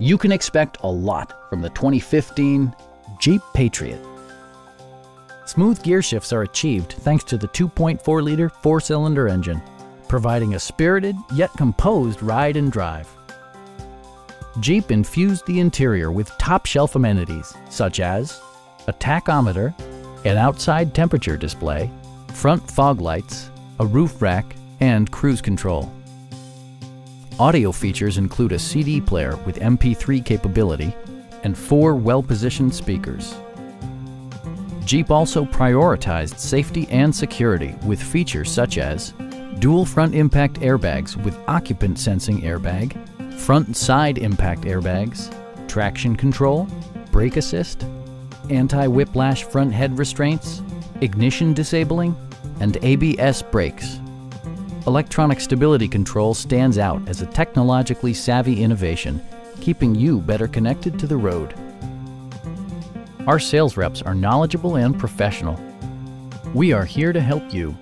You can expect a lot from the 2015 Jeep Patriot. Smooth gear shifts are achieved thanks to the 2.4-liter four-cylinder engine, providing a spirited yet composed ride and drive. Jeep infused the interior with top-shelf amenities such as a tachometer, an outside temperature display, front fog lights, a roof rack, and cruise control. Audio features include a CD player with MP3 capability and four well-positioned speakers. Jeep also prioritized safety and security with features such as dual front impact airbags with occupant sensing airbag, front side impact airbags, traction control, brake assist, anti-whiplash front head restraints, ignition disabling, and ABS brakes. Electronic stability control stands out as a technologically savvy innovation, keeping you better connected to the road. Our sales reps are knowledgeable and professional. We are here to help you